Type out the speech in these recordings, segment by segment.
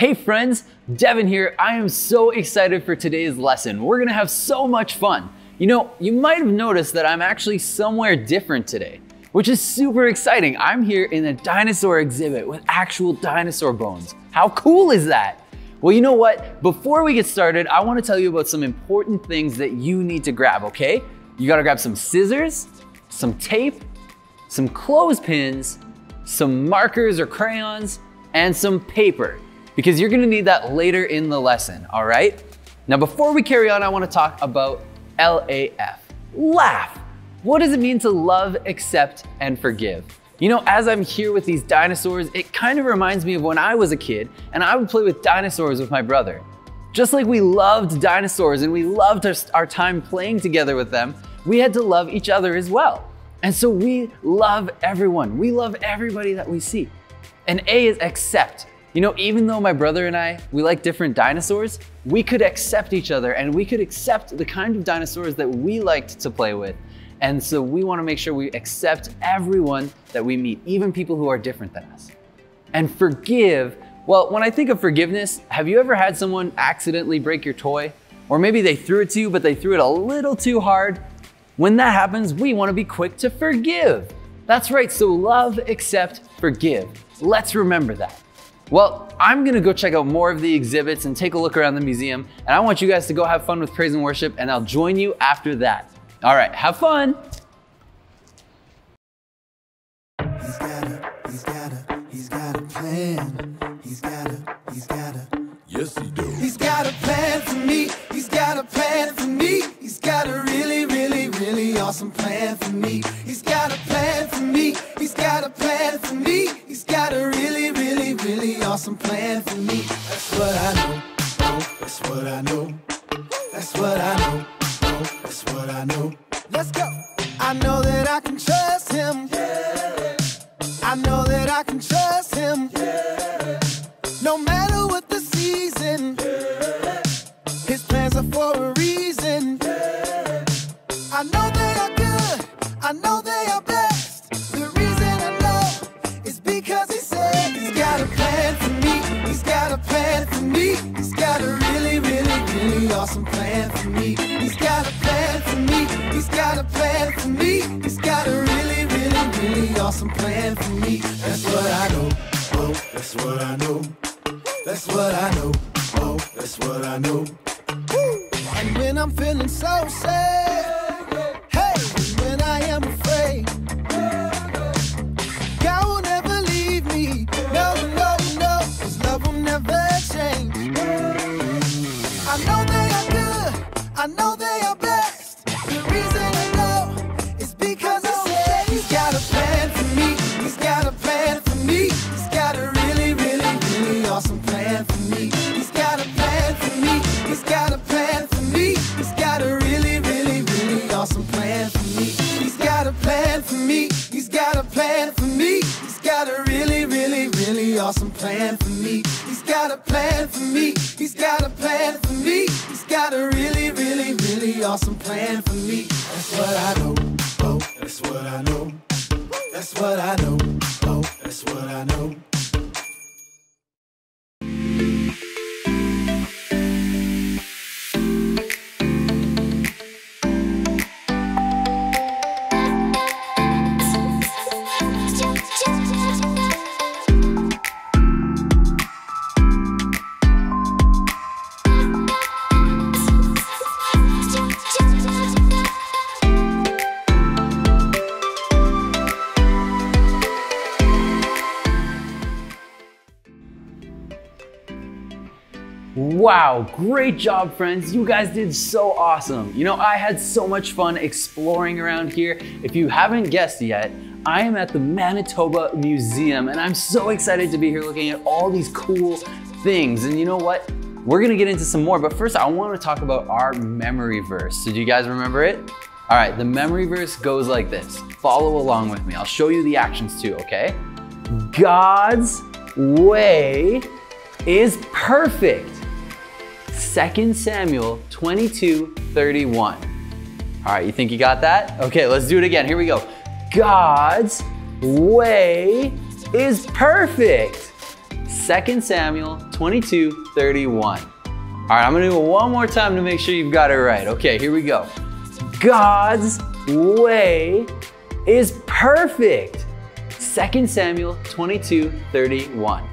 Hey friends, Devin here. I am so excited for today's lesson. We're gonna have so much fun. You know, you might have noticed that I'm actually somewhere different today, which is super exciting. I'm here in a dinosaur exhibit with actual dinosaur bones. How cool is that? Well, you know what? Before we get started, I wanna tell you about some important things that you need to grab, okay? You gotta grab some scissors, some tape, some clothespins, some markers or crayons, and some paper because you're gonna need that later in the lesson, all right? Now, before we carry on, I wanna talk about LAF, laugh. What does it mean to love, accept, and forgive? You know, as I'm here with these dinosaurs, it kind of reminds me of when I was a kid and I would play with dinosaurs with my brother. Just like we loved dinosaurs and we loved our, our time playing together with them, we had to love each other as well. And so we love everyone. We love everybody that we see. And A is accept. You know, even though my brother and I, we like different dinosaurs, we could accept each other and we could accept the kind of dinosaurs that we liked to play with. And so we wanna make sure we accept everyone that we meet, even people who are different than us. And forgive, well, when I think of forgiveness, have you ever had someone accidentally break your toy? Or maybe they threw it to you, but they threw it a little too hard. When that happens, we wanna be quick to forgive. That's right, so love, accept, forgive. Let's remember that. Well, I'm gonna go check out more of the exhibits and take a look around the museum, and I want you guys to go have fun with praise and worship, and I'll join you after that. All right, have fun. I know that I can trust him. I know that I can trust him. No matter what the season, his plans are for a reason. I know they are good. I know they are. Awesome plan for me. That's what I know. Oh, that's what I know. That's what I know. Oh, that's what I know. And when I'm feeling so sad, awesome plan for me. He's got a plan for me. He's got a plan for me. He's got a really, really, really awesome plan for me. That's what I know. Oh, that's what I know. That's what I know. Oh, that's what I know. Wow, great job, friends. You guys did so awesome. You know, I had so much fun exploring around here. If you haven't guessed yet, I am at the Manitoba Museum and I'm so excited to be here looking at all these cool things. And you know what? We're gonna get into some more, but first I wanna talk about our memory verse. Do you guys remember it? All right, the memory verse goes like this. Follow along with me. I'll show you the actions too, okay? God's way is perfect. 2 Samuel 22, 31. All right, you think you got that? Okay, let's do it again. Here we go. God's way is perfect. 2 Samuel 22 31. All right, I'm gonna do it one more time to make sure you've got it right. Okay, here we go. God's way is perfect. 2 Samuel 22 31.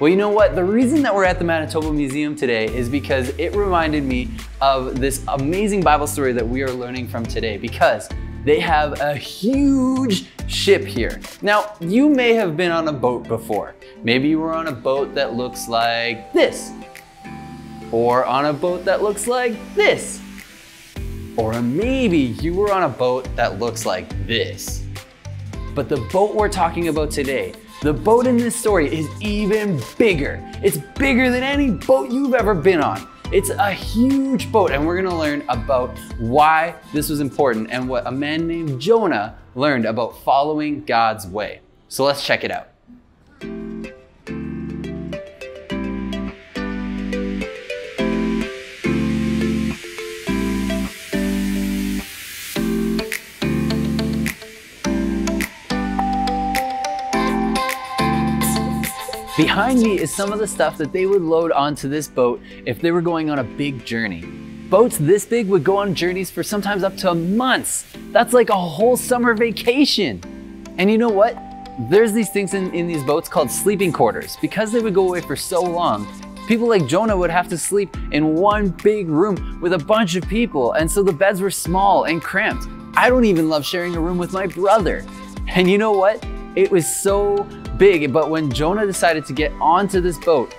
Well, you know what? The reason that we're at the Manitoba Museum today is because it reminded me of this amazing Bible story that we are learning from today because they have a huge ship here. Now, you may have been on a boat before. Maybe you were on a boat that looks like this, or on a boat that looks like this, or maybe you were on a boat that looks like this. But the boat we're talking about today the boat in this story is even bigger. It's bigger than any boat you've ever been on. It's a huge boat, and we're gonna learn about why this was important and what a man named Jonah learned about following God's way. So let's check it out. Behind me is some of the stuff that they would load onto this boat if they were going on a big journey. Boats this big would go on journeys for sometimes up to months. That's like a whole summer vacation. And you know what? There's these things in, in these boats called sleeping quarters. Because they would go away for so long, people like Jonah would have to sleep in one big room with a bunch of people. And so the beds were small and cramped. I don't even love sharing a room with my brother. And you know what? It was so big, but when Jonah decided to get onto this boat,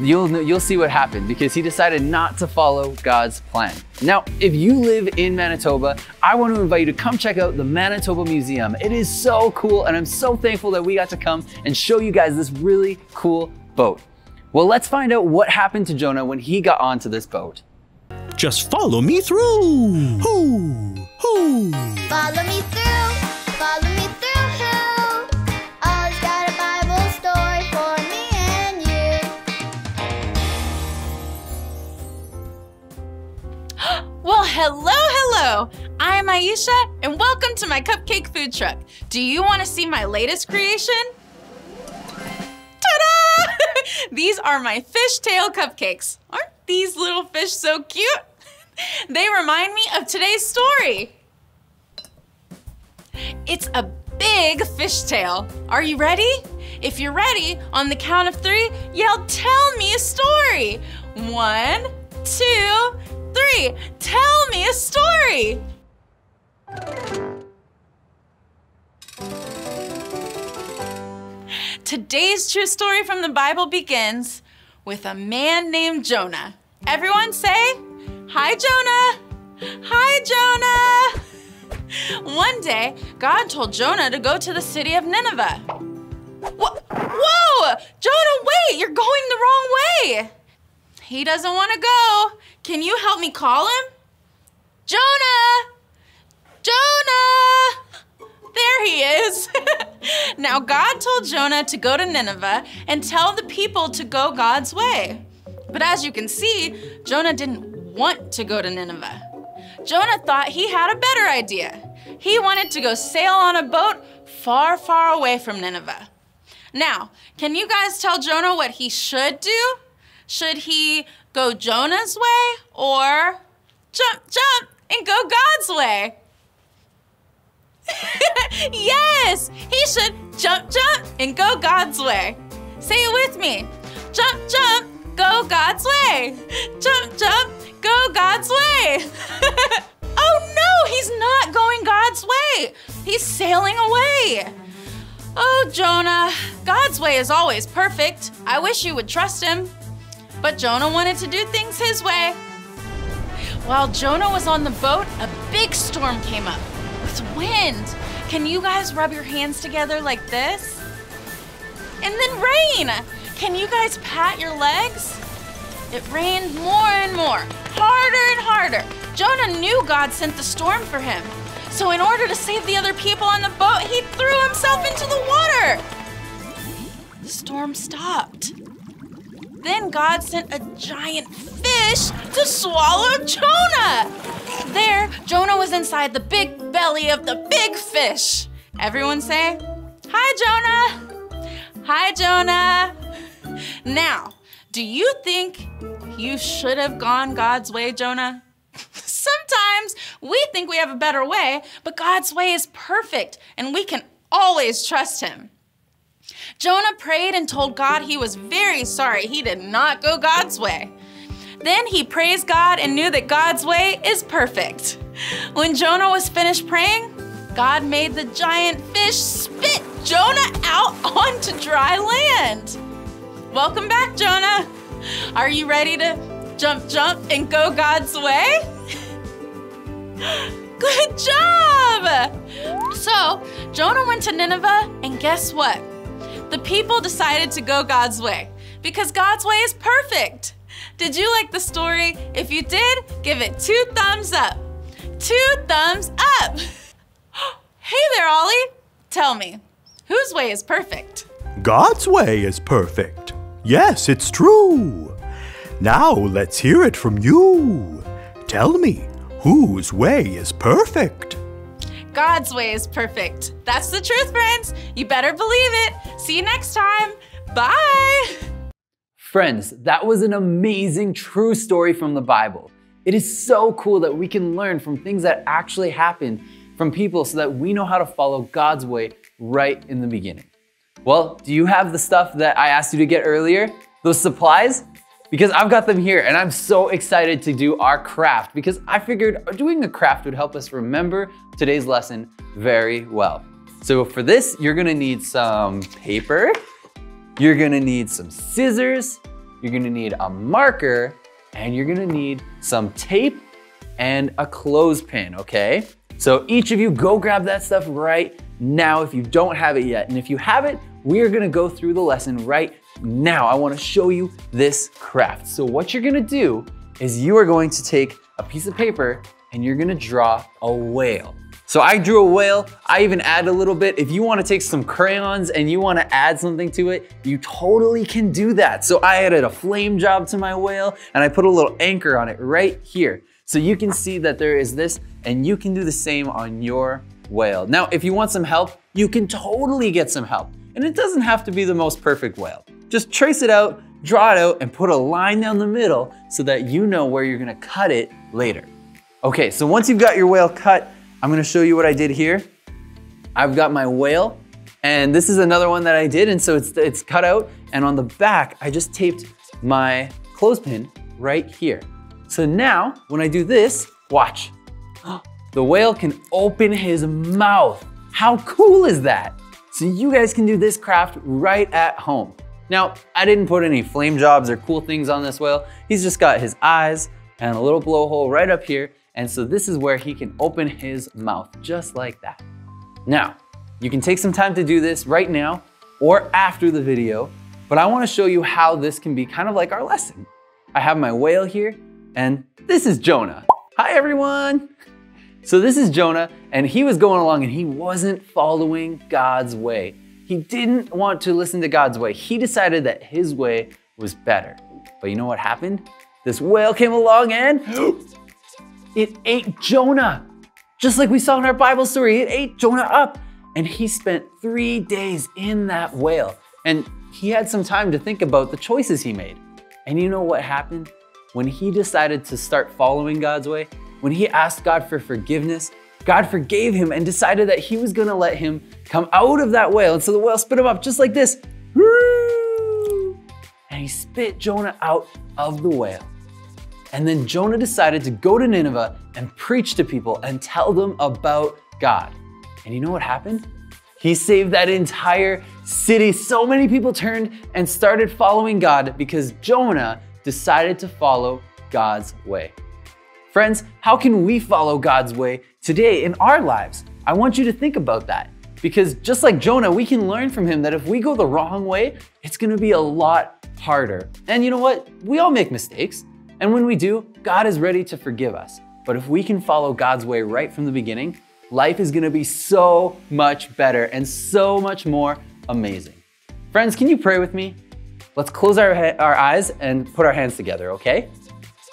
you'll, you'll see what happened because he decided not to follow God's plan. Now, if you live in Manitoba, I want to invite you to come check out the Manitoba Museum. It is so cool, and I'm so thankful that we got to come and show you guys this really cool boat. Well, let's find out what happened to Jonah when he got onto this boat. Just follow me through. Hoo, hoo. Follow me through, follow hello, hello. I'm Aisha, and welcome to my cupcake food truck. Do you want to see my latest creation? Ta-da! these are my fishtail cupcakes. Aren't these little fish so cute? they remind me of today's story. It's a big fishtail. Are you ready? If you're ready, on the count of three, yell, tell me a story. One, two, three. Tell me a story. Today's true story from the Bible begins with a man named Jonah. Everyone say, Hi, Jonah! Hi, Jonah! One day, God told Jonah to go to the city of Nineveh. Whoa! Jonah, wait! You're going the wrong way! He doesn't want to go. Can you help me call him? Jonah! Jonah! There he is. now, God told Jonah to go to Nineveh and tell the people to go God's way. But as you can see, Jonah didn't want to go to Nineveh. Jonah thought he had a better idea. He wanted to go sail on a boat far, far away from Nineveh. Now, can you guys tell Jonah what he should do? Should he go Jonah's way or jump, jump, and go God's way? yes, he should jump, jump, and go God's way. Say it with me. Jump, jump, go God's way. Jump, jump, go God's way. oh no, he's not going God's way. He's sailing away. Oh, Jonah, God's way is always perfect. I wish you would trust him. But Jonah wanted to do things his way. While Jonah was on the boat, a big storm came up with wind. Can you guys rub your hands together like this? And then rain. Can you guys pat your legs? It rained more and more, harder and harder. Jonah knew God sent the storm for him. So, in order to save the other people on the boat, he threw himself into the water. The storm stopped. Then God sent a giant fish to swallow Jonah. There, Jonah was inside the big belly of the big fish. Everyone say, Hi, Jonah. Hi, Jonah. Now, do you think you should have gone God's way, Jonah? Sometimes we think we have a better way, but God's way is perfect and we can always trust Him. Jonah prayed and told God he was very sorry he did not go God's way. Then he praised God and knew that God's way is perfect. When Jonah was finished praying, God made the giant fish spit Jonah out onto dry land. Welcome back, Jonah. Are you ready to jump, jump, and go God's way? Good job! So, Jonah went to Nineveh, and guess what? The people decided to go God's way because God's way is perfect. Did you like the story? If you did, give it two thumbs up. Two thumbs up! hey there, Ollie. Tell me, whose way is perfect? God's way is perfect. Yes, it's true. Now let's hear it from you. Tell me, whose way is perfect? God's way is perfect. That's the truth, friends. You better believe it. See you next time. Bye. Friends, that was an amazing true story from the Bible. It is so cool that we can learn from things that actually happened from people so that we know how to follow God's way right in the beginning. Well, do you have the stuff that I asked you to get earlier? Those supplies? Because I've got them here and I'm so excited to do our craft because I figured doing a craft would help us remember today's lesson very well. So for this, you're gonna need some paper, you're gonna need some scissors, you're gonna need a marker, and you're gonna need some tape and a clothespin, okay? So each of you go grab that stuff right now if you don't have it yet. And if you have it, we are gonna go through the lesson right now. I wanna show you this craft. So what you're gonna do is you are going to take a piece of paper and you're gonna draw a whale. So I drew a whale, I even added a little bit. If you wanna take some crayons and you wanna add something to it, you totally can do that. So I added a flame job to my whale and I put a little anchor on it right here. So you can see that there is this and you can do the same on your whale. Now, if you want some help, you can totally get some help. And it doesn't have to be the most perfect whale. Just trace it out, draw it out, and put a line down the middle so that you know where you're gonna cut it later. Okay, so once you've got your whale cut, I'm gonna show you what I did here. I've got my whale, and this is another one that I did, and so it's, it's cut out, and on the back, I just taped my clothespin right here. So now, when I do this, watch. The whale can open his mouth. How cool is that? So you guys can do this craft right at home. Now, I didn't put any flame jobs or cool things on this whale. He's just got his eyes and a little blowhole right up here. And so this is where he can open his mouth, just like that. Now, you can take some time to do this right now or after the video, but I wanna show you how this can be kind of like our lesson. I have my whale here, and this is Jonah. Hi everyone. So this is Jonah, and he was going along and he wasn't following God's way. He didn't want to listen to God's way. He decided that his way was better. But you know what happened? This whale came along and it ate Jonah. Just like we saw in our Bible story, it ate Jonah up. And he spent three days in that whale. And he had some time to think about the choices he made. And you know what happened? When he decided to start following God's way, when he asked God for forgiveness, God forgave him and decided that he was gonna let him come out of that whale. And so the whale spit him up just like this. And he spit Jonah out of the whale. And then Jonah decided to go to Nineveh and preach to people and tell them about God. And you know what happened? He saved that entire city. So many people turned and started following God because Jonah decided to follow God's way. Friends, how can we follow God's way today in our lives? I want you to think about that because just like Jonah, we can learn from him that if we go the wrong way, it's gonna be a lot harder. And you know what? We all make mistakes. And when we do, God is ready to forgive us. But if we can follow God's way right from the beginning, life is gonna be so much better and so much more amazing. Friends, can you pray with me? Let's close our, our eyes and put our hands together, okay?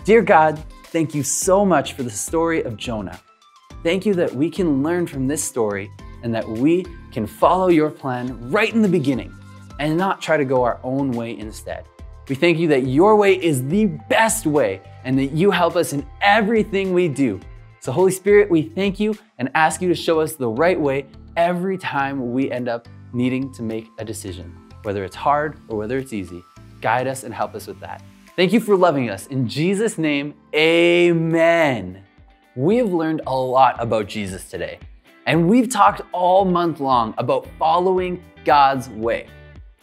Dear God, thank you so much for the story of Jonah. Thank you that we can learn from this story and that we can follow your plan right in the beginning and not try to go our own way instead. We thank you that your way is the best way and that you help us in everything we do. So, Holy Spirit, we thank you and ask you to show us the right way every time we end up needing to make a decision, whether it's hard or whether it's easy. Guide us and help us with that. Thank you for loving us. In Jesus' name, amen. We have learned a lot about Jesus today, and we've talked all month long about following God's way.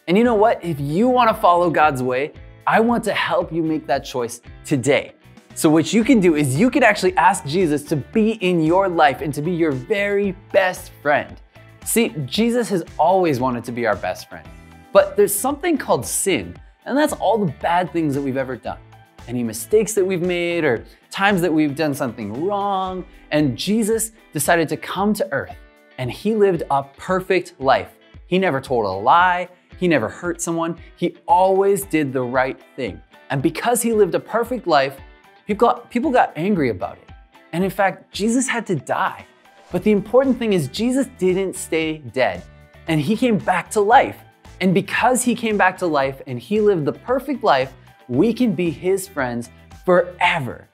And you know what? If you want to follow God's way, I want to help you make that choice today. So, what you can do is you can actually ask Jesus to be in your life and to be your very best friend. See, Jesus has always wanted to be our best friend, but there's something called sin, and that's all the bad things that we've ever done. Any mistakes that we've made, or times that we've done something wrong. And Jesus decided to come to earth, and he lived a perfect life. He never told a lie, he never hurt someone, he always did the right thing. And because he lived a perfect life, people got, people got angry about it. And in fact, Jesus had to die. But the important thing is, Jesus didn't stay dead, and he came back to life. And because he came back to life and he lived the perfect life, we can be his friends forever.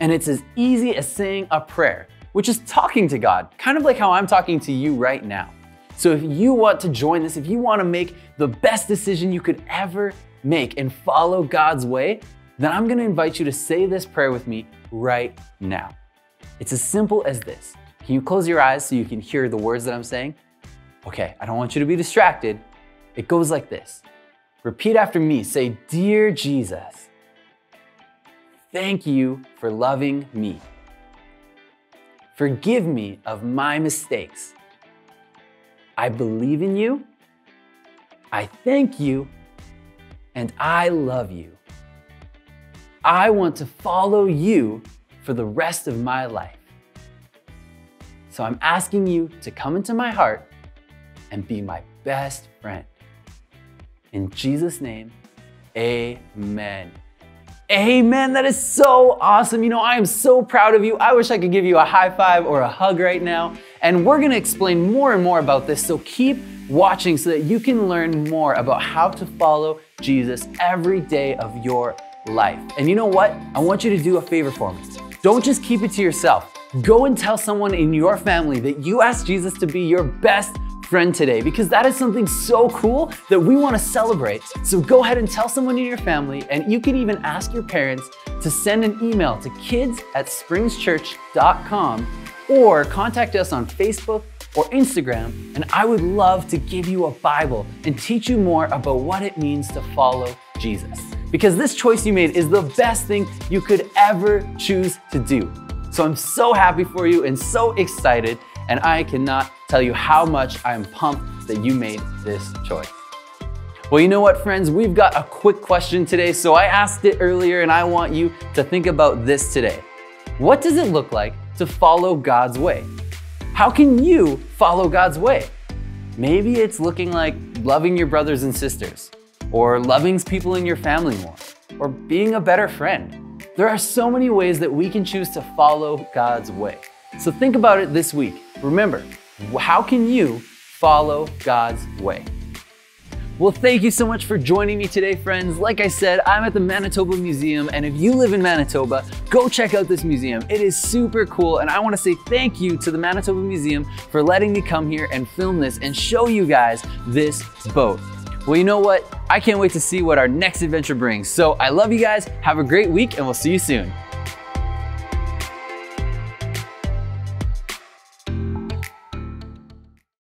And it's as easy as saying a prayer, which is talking to God, kind of like how I'm talking to you right now. So if you want to join this, if you want to make the best decision you could ever make and follow God's way, then I'm going to invite you to say this prayer with me right now. It's as simple as this. Can you close your eyes so you can hear the words that I'm saying? Okay, I don't want you to be distracted. It goes like this. Repeat after me. Say, Dear Jesus, thank you for loving me. Forgive me of my mistakes. I believe in you. I thank you. And I love you. I want to follow you for the rest of my life. So I'm asking you to come into my heart and be my best friend. In Jesus' name, amen. Amen. That is so awesome. You know, I am so proud of you. I wish I could give you a high five or a hug right now. And we're going to explain more and more about this. So keep watching so that you can learn more about how to follow Jesus every day of your life. And you know what? I want you to do a favor for me. Don't just keep it to yourself. Go and tell someone in your family that you asked Jesus to be your best friend today because that is something so cool that we want to celebrate. So go ahead and tell someone in your family, and you can even ask your parents to send an email to kids at springschurch.com or contact us on Facebook or Instagram, and I would love to give you a Bible and teach you more about what it means to follow Jesus. Because this choice you made is the best thing you could ever choose to do. So I'm so happy for you and so excited, and I cannot tell you how much I am pumped that you made this choice. Well, you know what, friends? We've got a quick question today. So I asked it earlier, and I want you to think about this today. What does it look like to follow God's way? How can you follow God's way? Maybe it's looking like loving your brothers and sisters, or loving people in your family more, or being a better friend. There are so many ways that we can choose to follow God's way. So think about it this week. Remember, how can you follow God's way? Well, thank you so much for joining me today, friends. Like I said, I'm at the Manitoba Museum, and if you live in Manitoba, go check out this museum. It is super cool, and I want to say thank you to the Manitoba Museum for letting me come here and film this and show you guys this boat. Well, you know what? I can't wait to see what our next adventure brings. So I love you guys. Have a great week, and we'll see you soon.